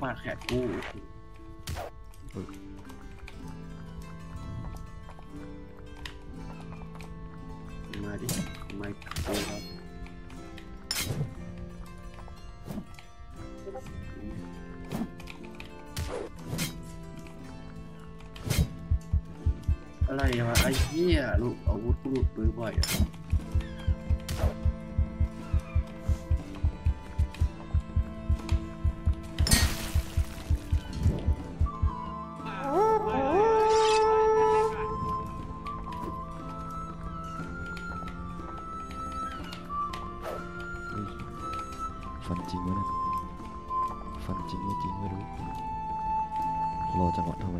ปาแขนกูมาดิมาโอ้ครับอะไรวะไอ้เหี้ยลูกอาวุธกูหลุดมือบ่อยอะ ฟันจริงวะเนี่ยฟันจริงไม่จริงไม่รู้ รอจังหวะทำไม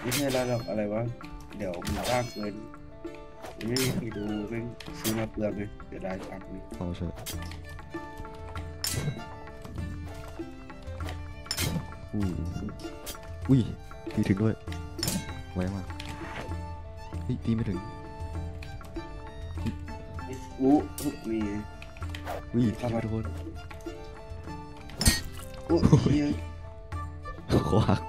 ไอ้เหี้ยอะไรของเขาเลยแม่งเอา ไม่โดนว้าวจริงเลยไม่ใช่ระดับอะไรวะเดี๋ยวมันยากเกินไม่มีใครดูแม่งซื้อมาเปลืองเลยเสียดายตังค์เลยเอาเถอะอุ้ยอุ้ยตีถึงด้วย ไวมากเฮ้ยตีไม่ถึงอู้มีอุ้ยครัตีบไม่โดนอู้เหี้ยขวาก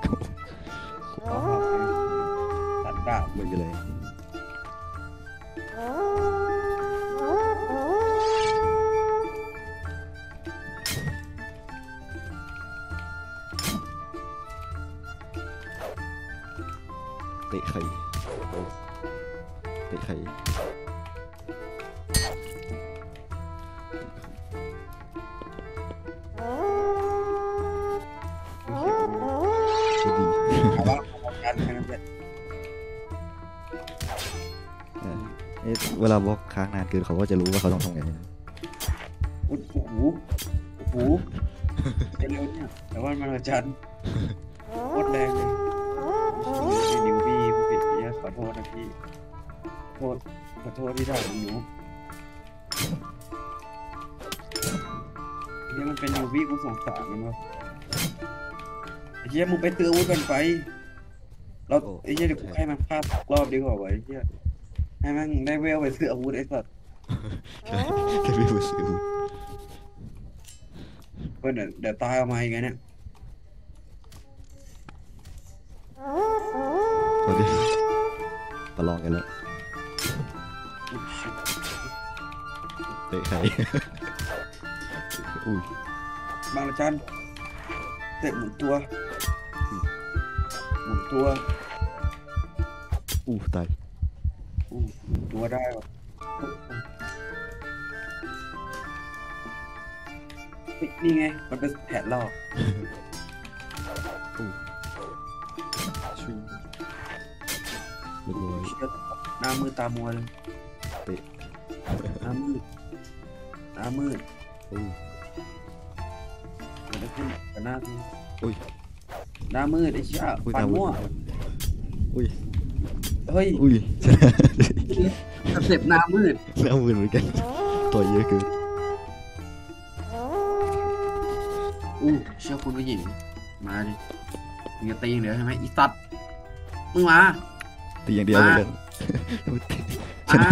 ตัดดาบเลยเลย เตะไเอ๊ะเวลาบล็อกค้างนานเกินเขาก็จะรู้ว่าเขาต้องทำไงนะโอ้โหโอ้โหเร็วเนี่ยแต่ว่ามันอาจารย์โคตรแรงเลยเป็นนิวบี้ผู้ผิดเนี่ยขอโทษนะพี่โทษขอโทษที่ด่าหนูเนี่ยมันเป็นนิวบี้กูสงสารมันวะไอ้เหี้ยมึงไปเตือนอาวุ้กันไปเราไอ้เหี้ยเดี๋ยวกูให้มันพลาดสักรอบดีกว่าไวะไอ้เหี้ย ให้มันได้เวลไปซื้ออาวุธไอ้สัตว์ใช่แค่ไม่รู้สึกเพื่อนเดี๋ยวเดี๋ยวตายออกมาอีกไงเนี่ยมาดิประลองกันแล้วอุ๊ย shit เตะไข่อุ้ยบางระจันเตะหมุนตัวหมุนตัวอู้ตาย อู้หมุนตัวได้วะเฮ้ยนี่ไง มันเป็นแผนหลอกอู้ชูเรียบร้อยเชี่ยหน้ามืดตามัวเลยเตะหน้ามืดหน้ามืดอู้เกิดอะไรขึ้นกับหน้ากูอุ้ย หน้ามืดไอ้เชี่ยอุ้ยฟันตาวุมั่วอุ้ย เฮ้ยอุ้ยชนะสเต็ปหน้ามืดหน้ามือเหมือนกันต่อยเยอะเกินอู้เชื่อคุณผู้หญิง มาดิมึงจะตีอย่างเดียวใช่ไหมอีสัตว์มึงมาตีอย่างเดียวเหมือนกันชมานะ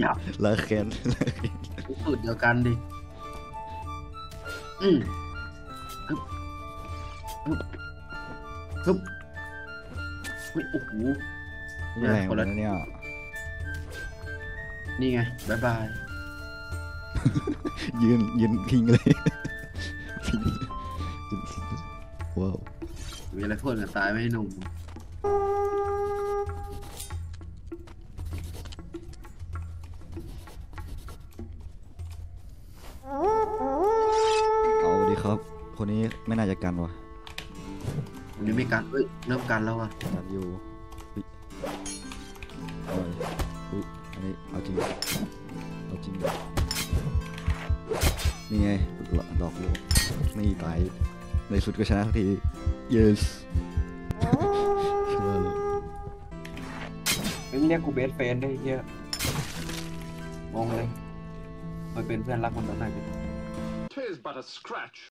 อย่าลาแคนลาแคนสุสูตรเดียวกันดิอืมฮึบฮึบฮึบ เฮ้ยโอ้โหนี่แรงคนเลละยนะเนี่ยนี่ไงบายบายยืนยืนพิงเลยพิงว้าวมีอะไรพ่นกันตายไม่ให้หนุ่มเอาดีครับ คนนี้ไม่น่าจะกันวะ วันนี้ไม่กันเอ้ยเริ่มกันแล้วว่ะกันอยู่อุ๊ยเอาเลยอุ้ยอันนี้เอาจริงเอาจริงนี่ไงหลอกหลอกลวงไม่ตายในสุดก็ชนะสักที yes ชนะเลยมึงเรียกกูเบสเฟนได้เหี้ยอะงงเลยมันเป็นเพื่อนรักมันตอนไหน Tis but a scratch